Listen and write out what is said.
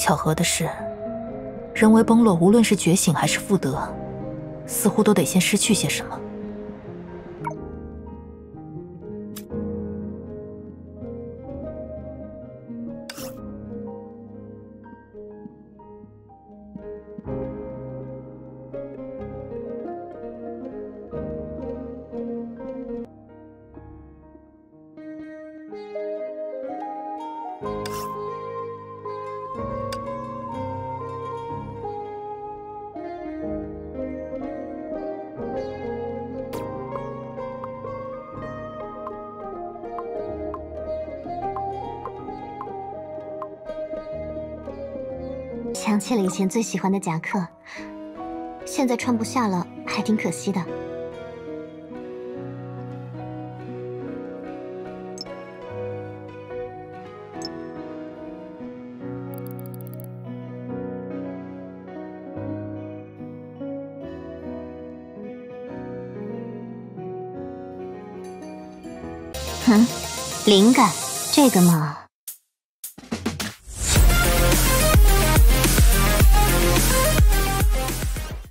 巧合的是，人为崩落，无论是觉醒还是复得，似乎都得先失去些什么。想起了以前最喜欢的夹克，现在穿不下了，还挺可惜的。哼，灵感，这个嘛。